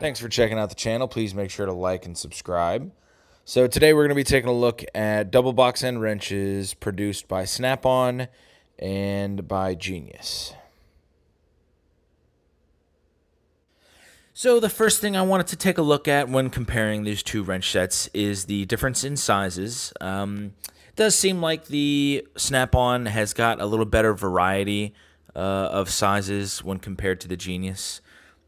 Thanks for checking out the channel. Please make sure to like and subscribe. So today we're going to be taking a look at double box end wrenches produced by Snap-on and by Genius. So the first thing I wanted to take a look at when comparing these two wrench sets is the difference in sizes. Um, it does seem like the Snap-on has got a little better variety uh, of sizes when compared to the Genius.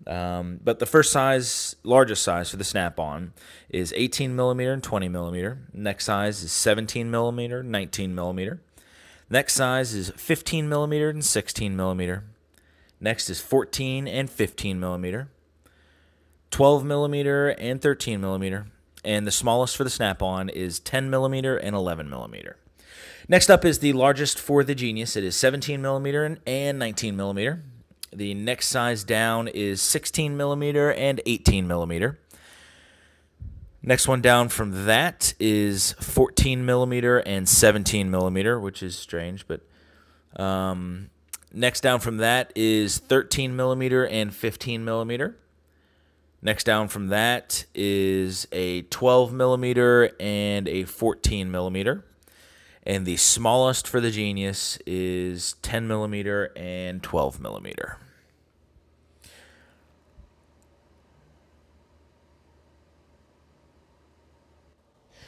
Um, but the first size, largest size for the Snap-on is 18 millimeter and 20 millimeter. Next size is 17 millimeter, 19 millimeter. Next size is 15 millimeter and 16 millimeter. Next is 14 and 15 millimeter. 12 millimeter and 13 millimeter. And the smallest for the Snap-on is 10 millimeter and 11 millimeter. Next up is the largest for the Genius. It is 17 millimeter and 19 millimeter. The next size down is 16 millimeter and 18 millimeter. Next one down from that is 14 millimeter and 17 millimeter, which is strange, but um, next down from that is 13 millimeter and 15 millimeter. Next down from that is a 12 millimeter and a 14 millimeter. And the smallest for the Genius is 10 millimeter and 12 millimeter.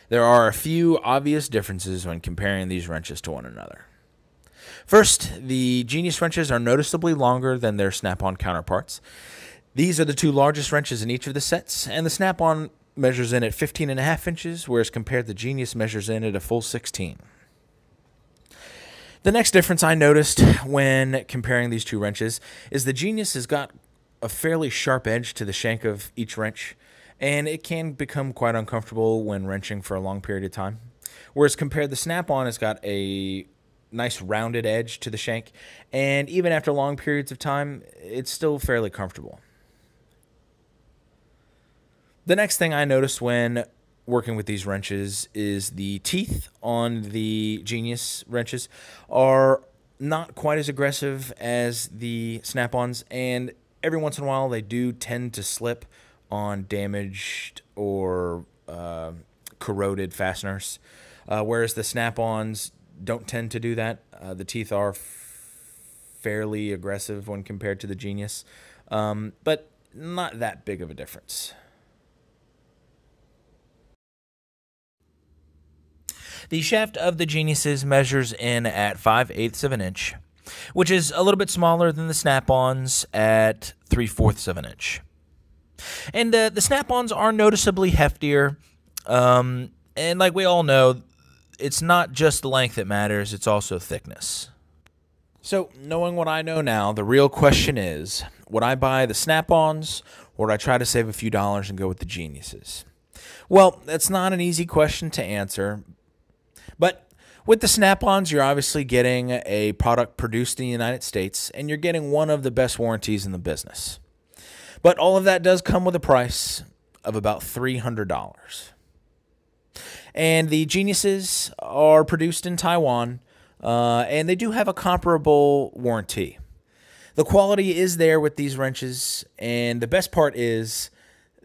There are a few obvious differences when comparing these wrenches to one another. First, the Genius wrenches are noticeably longer than their Snap-on counterparts. These are the two largest wrenches in each of the sets, and the Snap-on measures in at 15 and a half inches, whereas compared the Genius measures in at a full 16. The next difference I noticed when comparing these two wrenches is the Genius has got a fairly sharp edge to the shank of each wrench, and it can become quite uncomfortable when wrenching for a long period of time. Whereas compared the Snap-on has got a nice rounded edge to the shank, and even after long periods of time, it's still fairly comfortable. The next thing I noticed when working with these wrenches is the teeth on the Genius wrenches are not quite as aggressive as the snap-ons and every once in a while they do tend to slip on damaged or uh, corroded fasteners uh, whereas the snap-ons don't tend to do that. Uh, the teeth are fairly aggressive when compared to the Genius um, but not that big of a difference The shaft of the Geniuses measures in at 5 eighths of an inch, which is a little bit smaller than the Snap-ons at 3 fourths of an inch. And uh, the Snap-ons are noticeably heftier. Um, and like we all know, it's not just the length that matters, it's also thickness. So, knowing what I know now, the real question is would I buy the Snap ons or would I try to save a few dollars and go with the Geniuses? Well, that's not an easy question to answer but with the Snap-ons, you're obviously getting a product produced in the United States, and you're getting one of the best warranties in the business. But all of that does come with a price of about $300. And the Geniuses are produced in Taiwan, uh, and they do have a comparable warranty. The quality is there with these wrenches, and the best part is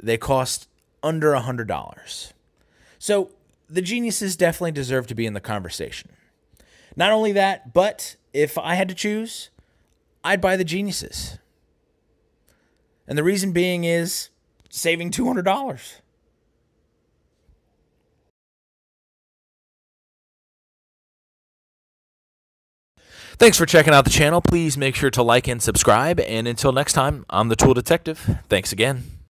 they cost under $100. So the geniuses definitely deserve to be in the conversation. Not only that, but if I had to choose, I'd buy the geniuses. And the reason being is saving $200. Thanks for checking out the channel. Please make sure to like and subscribe. And until next time, I'm the Tool Detective. Thanks again.